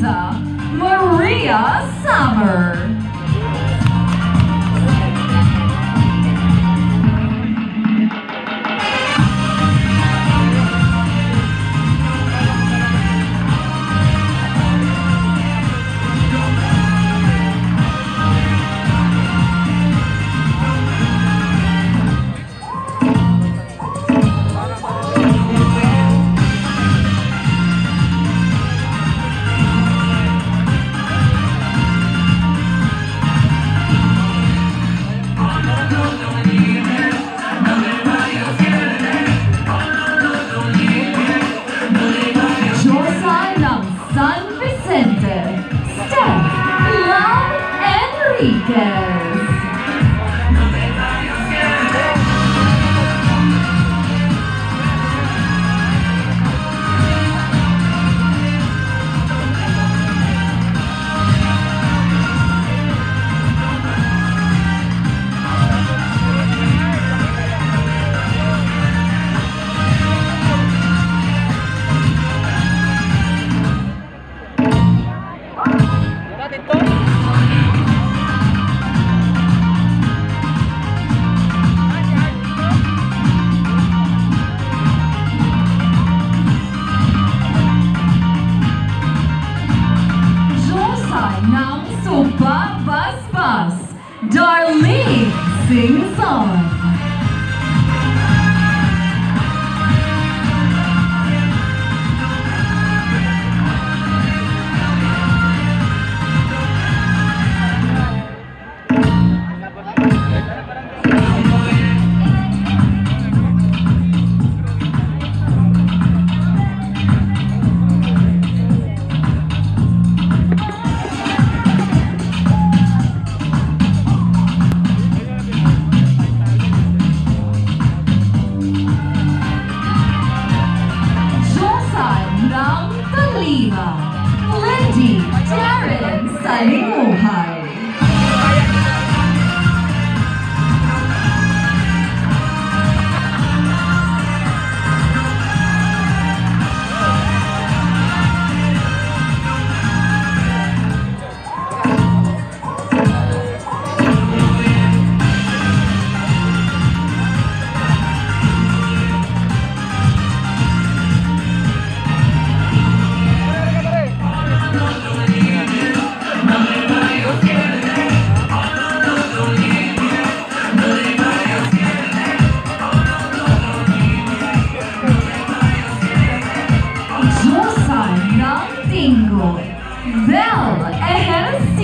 Maria Summer. Fatima, Lindy, Darren, Salim Mohai.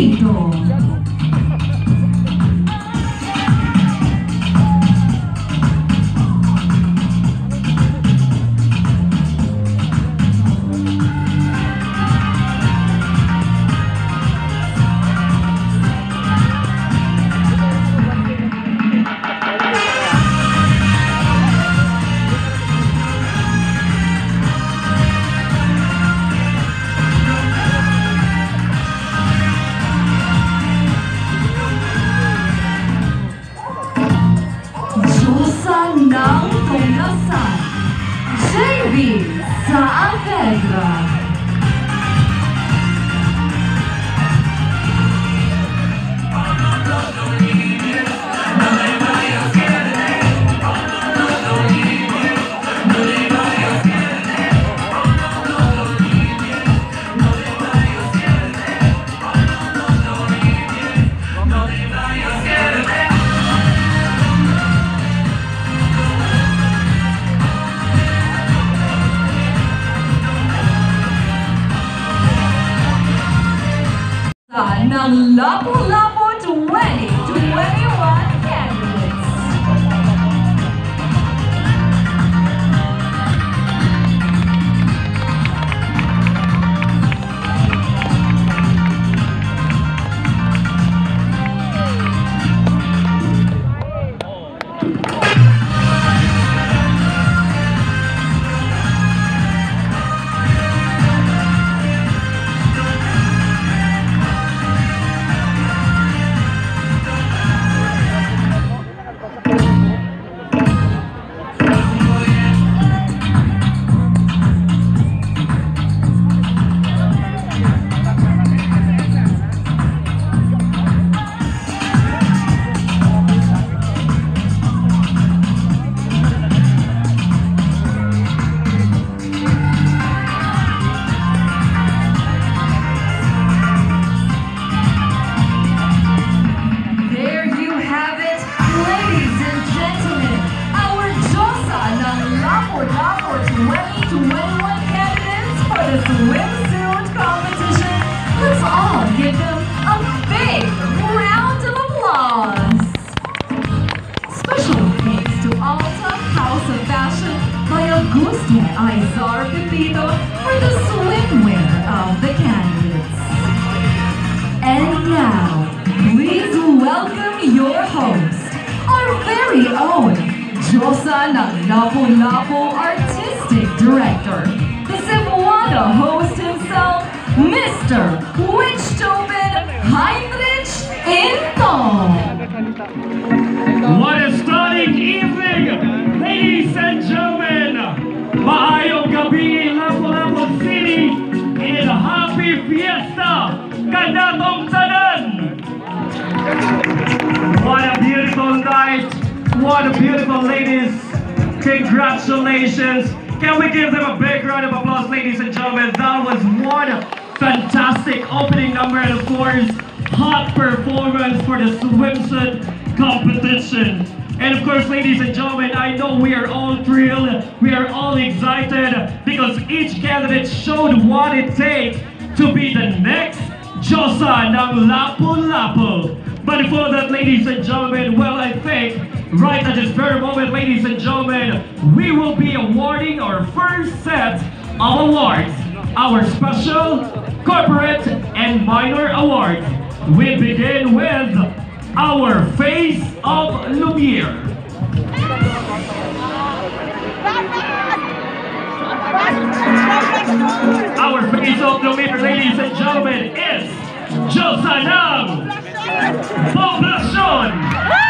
Ejercito. Auguste Aizar Pepito for the swimwear of the candidates. And now, please welcome your host, our very own Diosa ng Lapu-Lapu Artistic Director, the Cebuana host himself, Mr. Wichtoben Heinrich Intong. What a beautiful ladies, congratulations! Can we give them a big round of applause, ladies and gentlemen? That was one fantastic opening number, and of course, hot performance for the swimsuit competition. And of course, ladies and gentlemen, I know we are all thrilled, we are all excited because each candidate showed what it takes to be the next Diosa ng Lapu-Lapu. But before that, ladies and gentlemen, well, I think right at this very moment, ladies and gentlemen, we will be awarding our first set of awards, our special corporate and minor awards. We begin with our Face of Lumiere. Our Face of Lumiere, ladies and gentlemen, is Diosa ng Poblacion.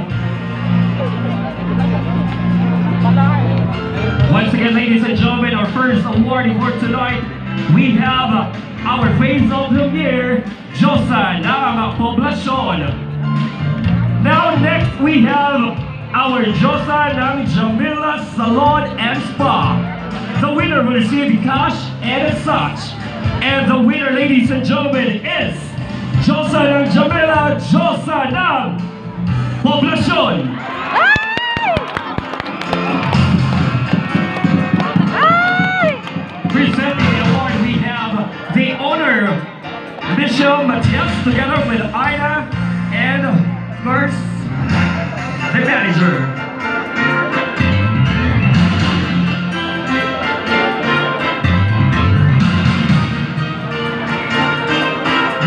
again, ladies and gentlemen, our first award for tonight, we have uh, our face of the year, Diosa ng Poblacion. Now next we have our Diosa ng Jamila Salon and Spa. The winner will receive cash and such. And the winner, ladies and gentlemen, is Diosa ng Jamila Diosa ng Poblacion. Ah! Michelle Matias, together with Ina and, course, the manager.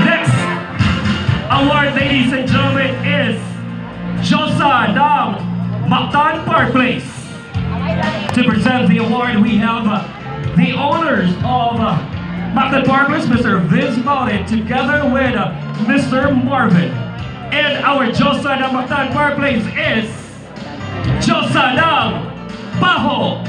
Next award, ladies and gentlemen, is Diosa ng Mactan Park Place. To present the award, we have the owners of Mactan Park Place, Mr. Vince Mallet, together with uh, Mr. Marvin. And our Diosa ng Mactan Park Place is Diosa ng Baho.